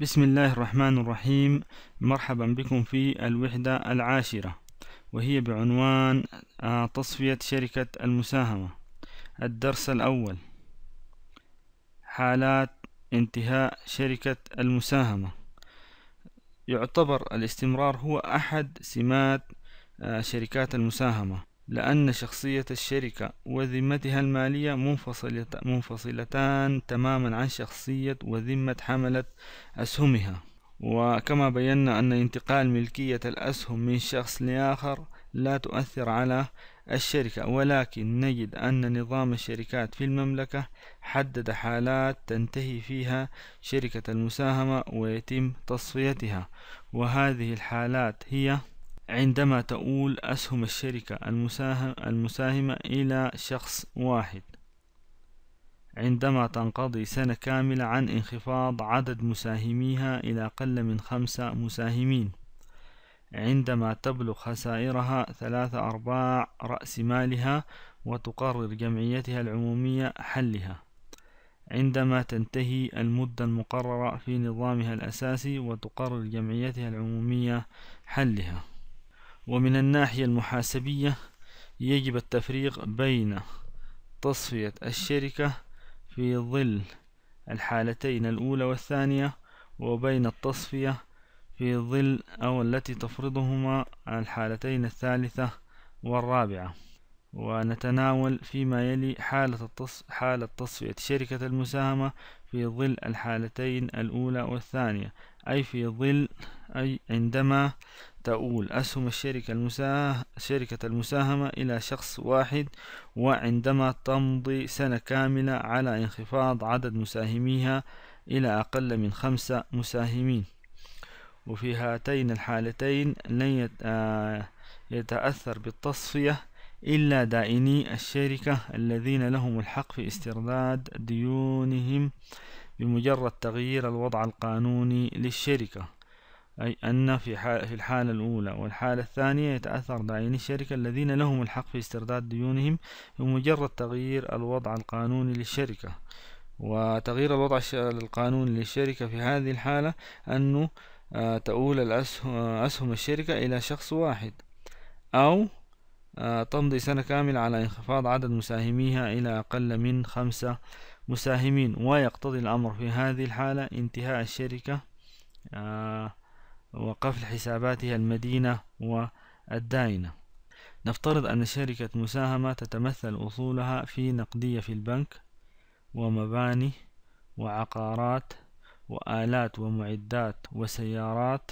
بسم الله الرحمن الرحيم. مرحبا بكم في الوحدة العاشرة وهي بعنوان آه، تصفية شركة المساهمة. الدرس الأول حالات انتهاء شركة المساهمة. يعتبر الاستمرار هو أحد سمات آه، شركات المساهمة. لأن شخصية الشركة وذمتها المالية منفصلتان تماما عن شخصية وذمة حملة أسهمها. وكما بينا أن انتقال ملكية الأسهم من شخص لآخر لا تؤثر على الشركة ولكن نجد أن نظام الشركات في المملكة حدد حالات تنتهي فيها شركة المساهمة ويتم تصفيتها. وهذه الحالات هي عندما تؤول أسهم الشركة المساهم المساهمة إلى شخص واحد. عندما تنقضي سنة كاملة عن انخفاض عدد مساهميها إلى أقل من خمسة مساهمين. عندما تبلغ خسائرها ثلاثة أرباع رأس مالها وتقرر جمعيتها العمومية حلها. عندما تنتهي المدة المقررة في نظامها الأساسي وتقرر جمعيتها العمومية حلها. ومن الناحية المحاسبية يجب التفريق بين تصفية الشركة في ظل الحالتين الأولى والثانية وبين التصفية في ظل أو التي تفرضهما الحالتين الثالثة والرابعة. ونتناول فيما يلي حالة, التص... حالة تصفية شركة المساهمة في ظل الحالتين الأولى والثانية. أي في ظل أي عندما تؤول أسهم الشركة المساه... شركة المساهمة إلى شخص واحد وعندما تمضي سنة كاملة على انخفاض عدد مساهميها إلى أقل من خمسة مساهمين. وفي هاتين الحالتين لن آه، يتأثر بالتصفية إلا دائني الشركة الذين لهم الحق في استرداد ديونهم بمجرد تغيير الوضع القانوني للشركة. أي أن في, في الحالة الأولى والحالة الثانية يتأثر داعيني الشركة الذين لهم الحق في استرداد ديونهم بمجرد تغيير الوضع القانوني للشركة. وتغيير الوضع القانوني للشركة في هذه الحالة أنه آه، تؤول أسهم الشركة إلى شخص واحد أو آه، تمضي سنة كاملة على انخفاض عدد مساهميها إلى أقل من خمسة مساهمين. ويقتضي الأمر في هذه الحالة انتهاء الشركة آه، وقفل حساباتها المدينة والدائنة نفترض أن شركة مساهمة تتمثل أصولها في نقدية في البنك ومباني وعقارات وآلات ومعدات وسيارات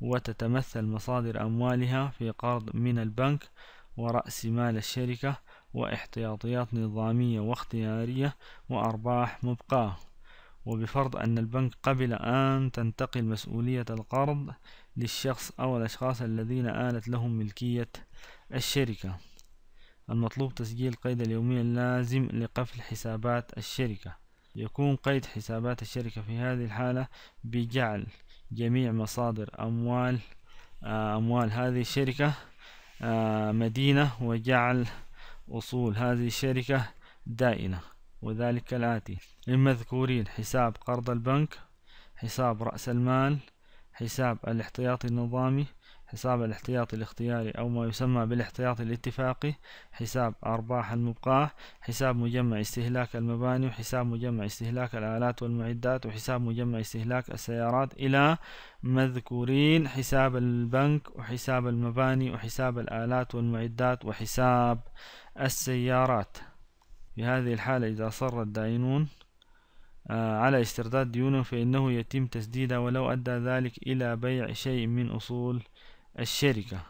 وتتمثل مصادر أموالها في قرض من البنك ورأس مال الشركة واحتياطيات نظامية واختيارية وأرباح مبقاة. وبفرض أن البنك قبل أن تنتقل مسؤولية القرض للشخص أو الأشخاص الذين آلت لهم ملكية الشركة. المطلوب تسجيل قيد اليومي اللازم لقفل حسابات الشركة. يكون قيد حسابات الشركة في هذه الحالة بجعل جميع مصادر أموال آه، أموال هذه الشركة آه، مدينة وجعل أصول هذه الشركة دائنة. وذلك كالآتي المذكورين حساب قرض البنك حساب رأس المال حساب الاحتياطي النظامي حساب الاحتياطي الاختياري أو ما يسمى بالاحتياطي الاتفاقي حساب أرباح المبقاة حساب مجمع استهلاك المباني وحساب مجمع استهلاك الآلات والمعدات وحساب مجمع استهلاك السيارات. إلى مذكورين حساب البنك وحساب المباني وحساب الآلات والمعدات وحساب السيارات. في هذه الحالة إذا صر الدائنون آه، على استرداد ديونهم فإنه يتم تسديدها ولو أدى ذلك إلى بيع شيء من أصول الشركة.